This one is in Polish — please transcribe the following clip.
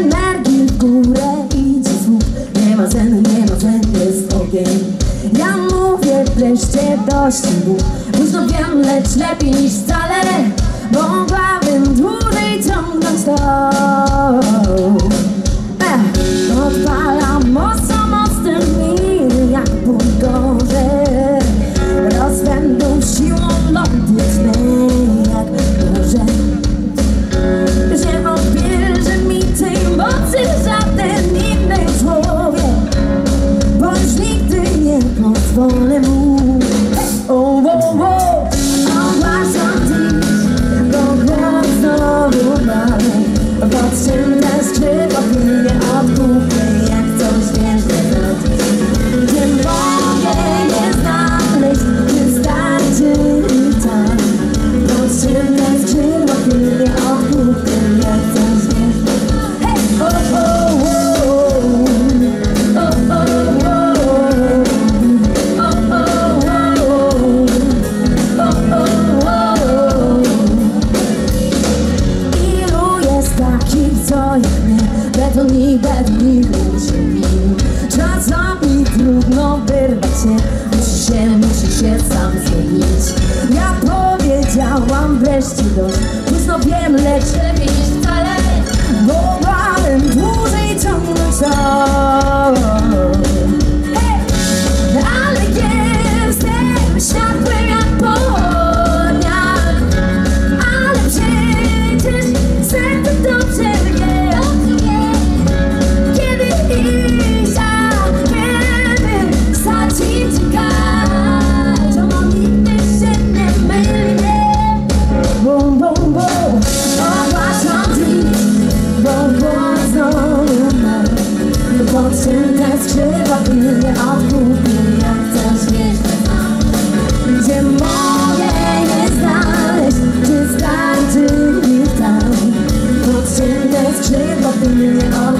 energii w górę idzie słuch Nie ma ceny, nie ma ceny, jest ogień. Ja mówię wreszcie dość mu Późno wiem, lecz lepiej niż wcale Mogłabym dłużej ciągnąć to Beton i beton i ludzi Czasami trudno wyrwać się. Musi się, musi się sam zmienić. Ja powiedziałam wreszcie dość. Późno wiem, lecz Przydać trzeba pilnie I jak chcesz mieć Gdzie mogę je znaleźć, czy starczy mi tam Potrzebne skrzydła pilnie odkupić